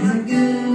I'm good.